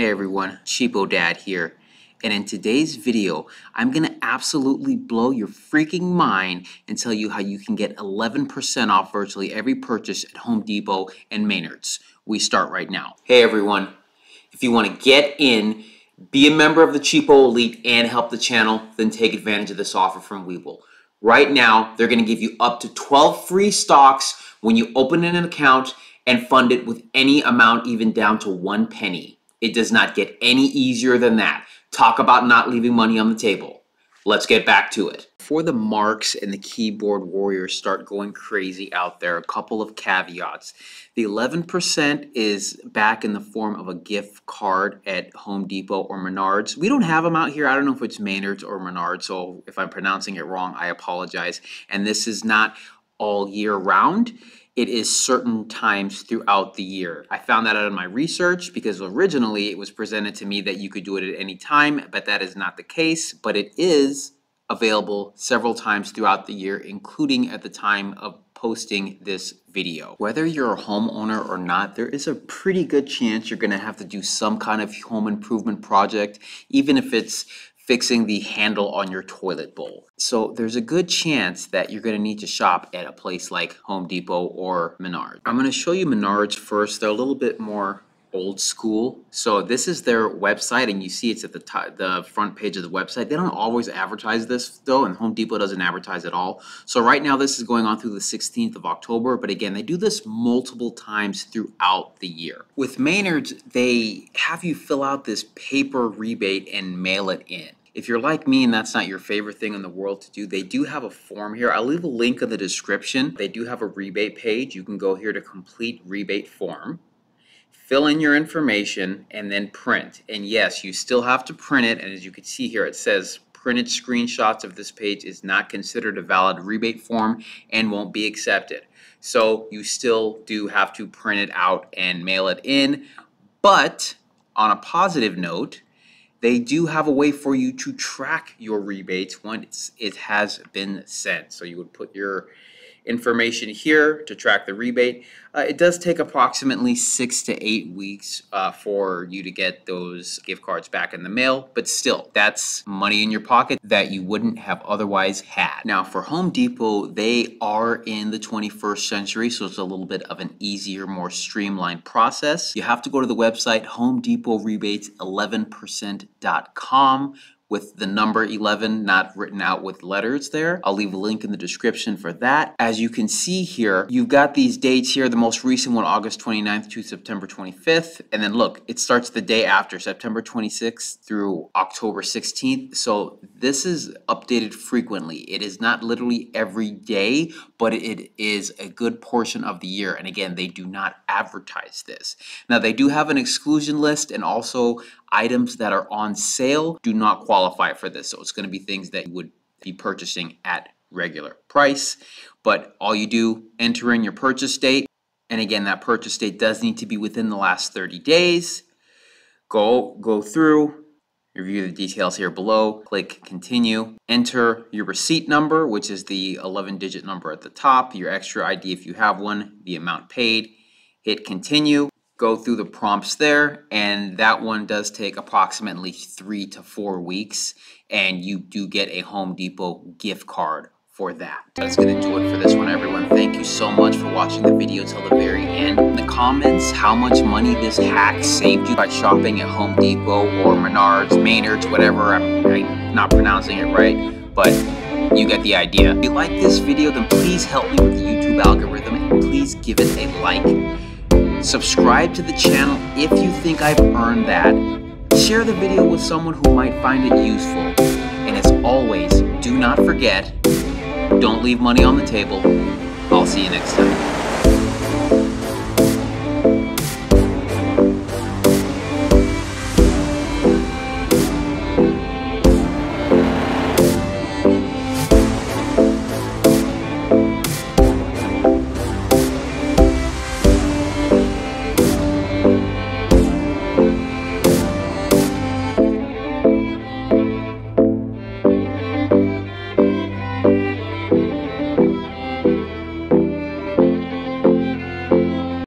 Hey everyone, Cheapo Dad here. And in today's video, I'm gonna absolutely blow your freaking mind and tell you how you can get 11% off virtually every purchase at Home Depot and Maynard's. We start right now. Hey everyone, if you wanna get in, be a member of the Cheapo Elite and help the channel, then take advantage of this offer from Webull. Right now, they're gonna give you up to 12 free stocks when you open an account and fund it with any amount even down to one penny. It does not get any easier than that. Talk about not leaving money on the table. Let's get back to it. Before the marks and the keyboard warriors start going crazy out there, a couple of caveats. The 11% is back in the form of a gift card at Home Depot or Menards. We don't have them out here. I don't know if it's Maynard's or Menards, so if I'm pronouncing it wrong, I apologize. And this is not all year round it is certain times throughout the year. I found that out in my research because originally it was presented to me that you could do it at any time, but that is not the case. But it is available several times throughout the year, including at the time of posting this video. Whether you're a homeowner or not, there is a pretty good chance you're gonna have to do some kind of home improvement project, even if it's fixing the handle on your toilet bowl. So there's a good chance that you're gonna need to shop at a place like Home Depot or Menards. I'm gonna show you Menards first. They're a little bit more old school. So this is their website, and you see it's at the top, the front page of the website. They don't always advertise this though, and Home Depot doesn't advertise at all. So right now this is going on through the 16th of October, but again, they do this multiple times throughout the year. With Maynard's, they have you fill out this paper rebate and mail it in. If you're like me and that's not your favorite thing in the world to do, they do have a form here. I'll leave a link in the description. They do have a rebate page. You can go here to complete rebate form fill in your information, and then print. And yes, you still have to print it. And as you can see here, it says printed screenshots of this page is not considered a valid rebate form and won't be accepted. So you still do have to print it out and mail it in. But on a positive note, they do have a way for you to track your rebates once it has been sent. So you would put your information here to track the rebate. Uh, it does take approximately six to eight weeks uh, for you to get those gift cards back in the mail, but still, that's money in your pocket that you wouldn't have otherwise had. Now, for Home Depot, they are in the 21st century, so it's a little bit of an easier, more streamlined process. You have to go to the website Home Depot Rebates 11%.com with the number 11 not written out with letters there. I'll leave a link in the description for that. As you can see here, you've got these dates here, the most recent one, August 29th to September 25th. And then look, it starts the day after, September 26th through October 16th. So this is updated frequently. It is not literally every day, but it is a good portion of the year. And again, they do not advertise this. Now they do have an exclusion list and also items that are on sale do not qualify for this. So it's going to be things that you would be purchasing at regular price. But all you do, enter in your purchase date. And again, that purchase date does need to be within the last 30 days. Go, go through, review the details here below, click continue, enter your receipt number, which is the 11 digit number at the top, your Xtra ID if you have one, the amount paid, hit continue, go through the prompts there and that one does take approximately three to four weeks and you do get a Home Depot gift card for that. That's going to do it for this one everyone. Thank you so much for watching the video till the very end. In the comments how much money this hack saved you by shopping at Home Depot or Menards, Maynard's, whatever. I'm, I'm not pronouncing it right, but you get the idea. If you like this video then please help me with the YouTube algorithm and please give it a like Subscribe to the channel if you think I've earned that. Share the video with someone who might find it useful. And as always, do not forget, don't leave money on the table. I'll see you next time.